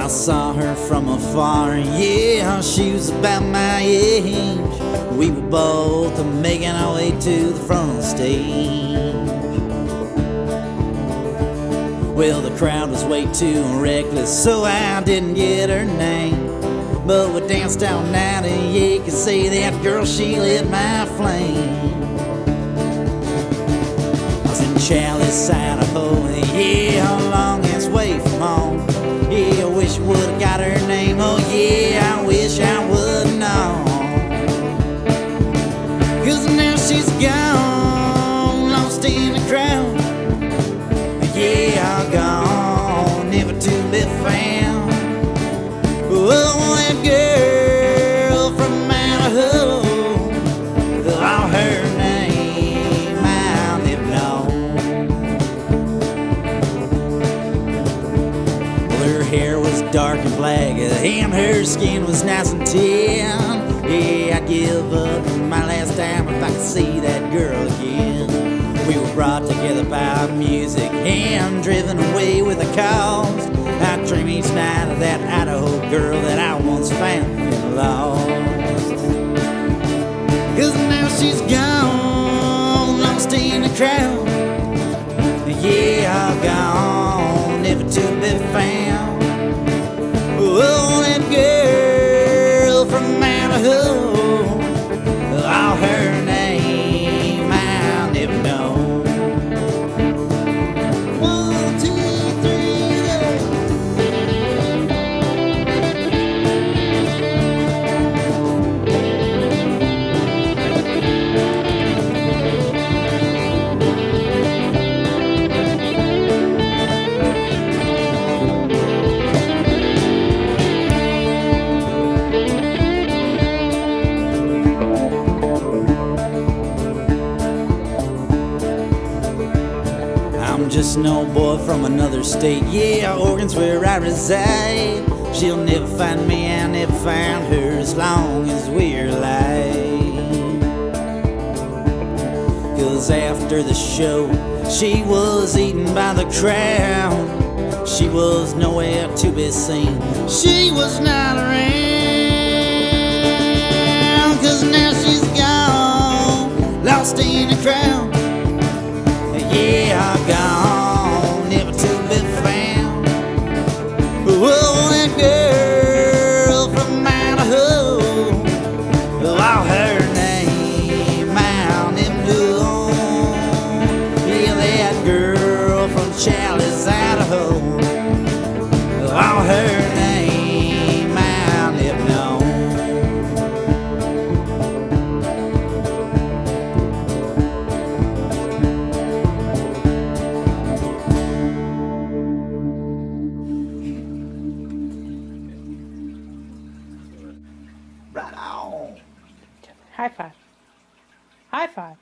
I saw her from afar, yeah, she was about my age. We were both making our way to the front stage. Well, the crowd was way too reckless, so I didn't get her name. But we danced all night, and you can say that girl, she lit my flame. I was in Challis, Idaho, yeah, a long ass way from home. Yeah, Would've got her name, oh yeah, was dark and black, and her skin was nice and tan. Yeah, I'd give up my last time if I could see that girl again. We were brought together by music and driven away with a cause. I dream each night of that Idaho girl that I once found and lost. Cause now she's gone, lost in the crowd. Yeah, I'm gone, never to be found. I'm just no boy from another state. Yeah, Oregon's where I reside. She'll never find me, I never find her as long as we're alive. Cause after the show, she was eaten by the crowd. She was nowhere to be seen. She was not around. Cause now she's gone, lost in the crowd. High five. High five.